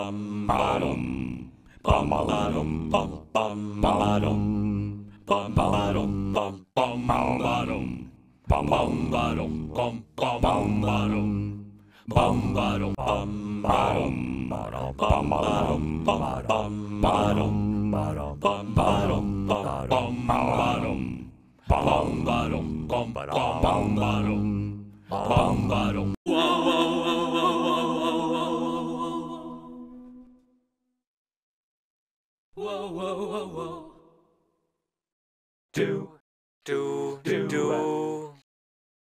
bum bottom bum bottom bum bum bottom bum bottom bum bum bottom bum bum bottom bum bum bottom bum bottom bum bottom bum bottom bum bum bottom bum bottom bum bottom bum bottom bum bottom bum bottom whoa whoa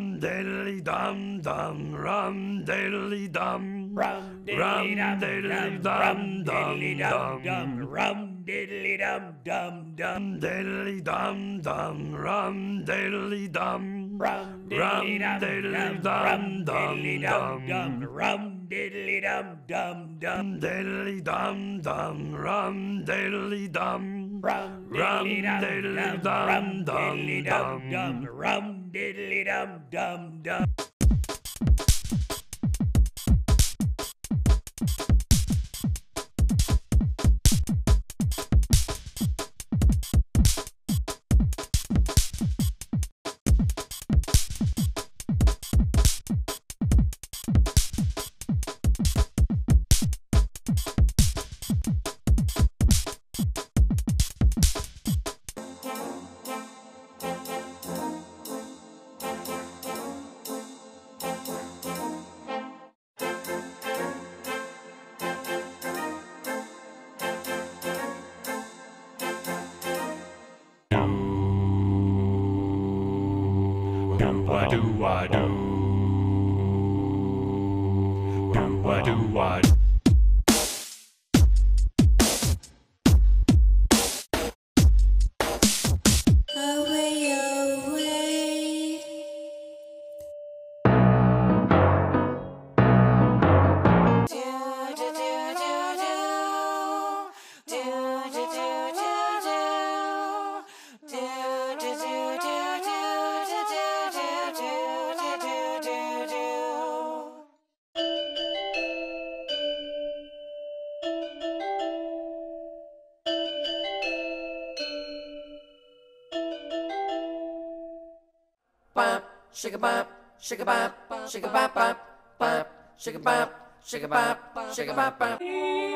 na diddly dum dum rum diddly dum Rum Rum diddly dum dum rum dum diddly dum. dum dum rum diddly dum dum dum diddly dum dum rum diddly dum rum diddly dum dum diddly dum dum. rum diddly dum dum. Dum diddly dum dum rum diddly dum rum diddly dum dum rum dum diddly dum. dum rum diddly dum dum dum do a do I do do a do I do shake a bop, shake a bop, shake a bop bop, bop, shake a bop, shake a bop, shake a bop bop.